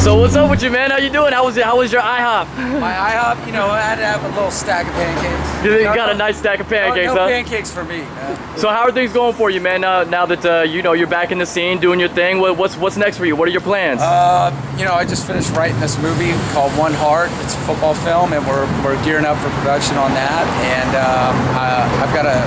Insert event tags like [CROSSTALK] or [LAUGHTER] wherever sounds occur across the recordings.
So what's up with you, man? How you doing? How was it? How was your IHOP? My IHOP, you know, I had to have a little stack of pancakes. You No, got a nice stack of pancakes, no, no huh? pancakes for me. man. So how are things going for you, man? Now, now that uh, you know you're back in the scene, doing your thing. What, what's what's next for you? What are your plans? Uh, you know, I just finished writing this movie called One Heart. It's a football film, and we're, we're gearing up for production on that. And um, I, I've got a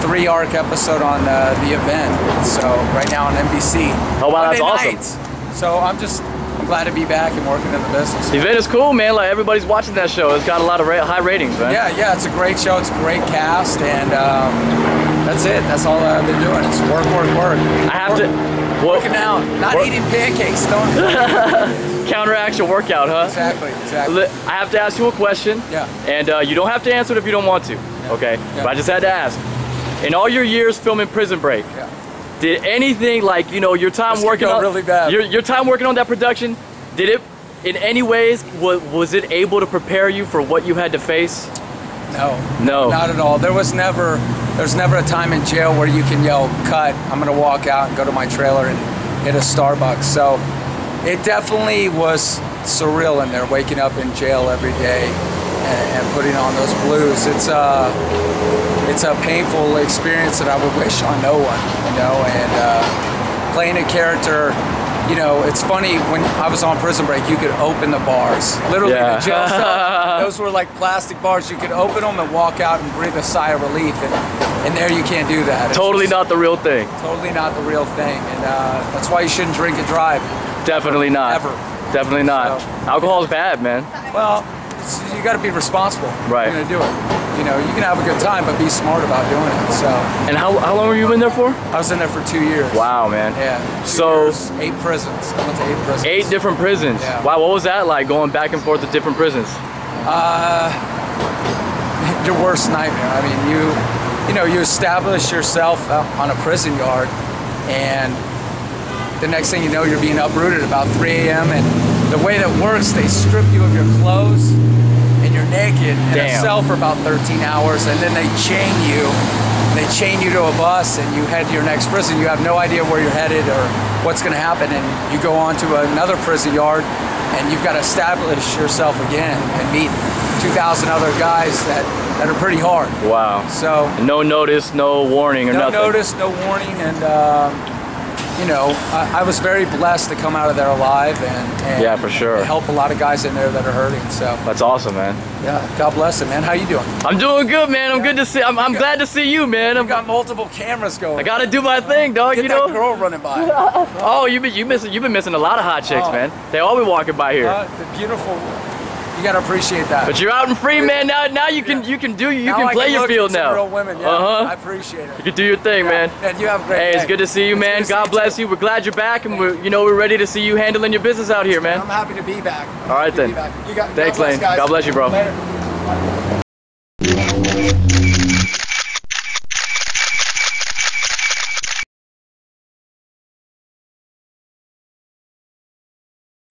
three arc episode on uh, the event. So right now on NBC. Oh, wow, that's awesome. nights. So I'm just I'm glad to be back and working in the business. the event is cool, man. Like everybody's watching that show. It's got a lot of ra- high ratings, man. Yeah, yeah, it's a great show. It's a great cast, and um, that's it. That's all I've been doing. It's work, work, work. I have to. Well, Working out, not Work- eating pancakes. Don't. [LAUGHS] counteract your workout, huh? exactly, exactly. I have to ask you a question. Yeah. And uh, you don't have to answer it if you don't want to. Okay. Yeah. But I just had to ask. In all your years filming Prison Break, Yeah. Did anything like you know your time This working on really bad. Your, your time working on that production? Did it in any ways was, was it able to prepare you for what you had to face? No. No. Not at all. There was never. There's never a time in jail where you can yell "cut." I'm gonna walk out and go to my trailer and hit a Starbucks. So it definitely was surreal in there, waking up in jail every day and, and putting on those blues. It's uh, it's a painful experience that I would wish on no one, you know. And uh, playing a character, you know, it's funny when I was on Prison Break, you could open the bars, literally Yeah. the jail cell. [LAUGHS] Those were like plastic bars. You could open them and walk out and breathe a sigh of relief, and and there you can't do that. It's Totally just not the real thing. Totally not the real thing, and uh, that's why you shouldn't drink and drive. Definitely not. Ever. Definitely not. So- Alcohol's bad, man. Well, it's, you got to be responsible. Right. You're gonna do it. You know, you can have a good time, but be smart about doing it. So And how, how long were you in there for? I was in there for two years. Wow, man. Yeah. So- years, eight prisons. I went to eight prisons. Eight different prisons. Yeah. Wow, what was that like going back and forth to different prisons? Uh, [LAUGHS] Your worst nightmare. I mean, you, you know, you establish yourself on a prison yard, and the next thing you know, you're being uprooted about 3 a.m. And the way that works, they strip you of your clothes, and you're naked in a Damn. cell for about 13 hours, and then they chain you. They chain you to a bus, and you head to your next prison. You have no idea where you're headed or what's going to happen, and you go on to another prison yard, and you've got to establish yourself again and meet 2,000 other guys that, that are pretty hard. Wow. So No notice, no warning or no nothing. No notice, no warning, and um, you know, I, I was very blessed to come out of there alive and, and Yeah, for sure. help a lot of guys in there that are hurting. So That's awesome, man. yeah, God bless them, man. How you doing? I'm doing good, man. I'm good to see. I'm, I'm glad to see you, man. I've got multiple cameras going. I gotta do my thing, dog. Get you that know. girl running by. [LAUGHS] Oh, you've been you missing you've been missing a lot of hot chicks, Oh. man. They all be walking by here. Uh, the beautiful. You gotta appreciate that. but you're out and free, man. Now now you can you can do you Now can play your field now. Real women. Yeah, Uh-huh. I appreciate it. You can do your thing, man. And you have a great Hey, day. it's good to see you, It's man. good to see God you, bless too. you. We're glad you're back, and we're you know we're ready to see you handling your business out here, man. I'm happy to be back. All right, then. got, Thanks, God bless, Lane. God bless you, bro. Later.